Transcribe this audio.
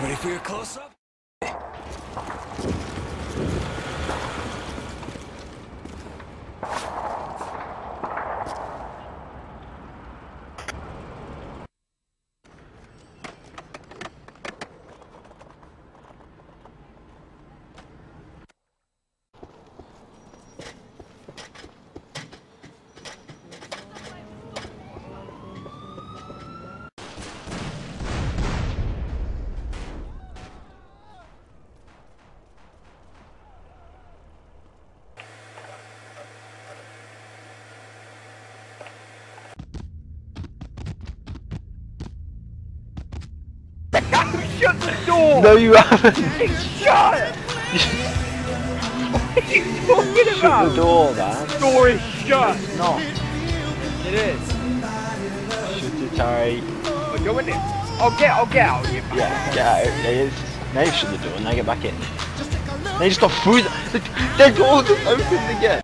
Ready for your close-up? Shut the door! No, you haven't. It's shut! what are you talking Shut about? the door, man. door is shut! No. It is. Shut it tight. Oh, go in. I'll get, I'll get out of here. Yeah, get out. It is. Now you shut the door. Now get back in. They just got food. the, the, the door just opened again.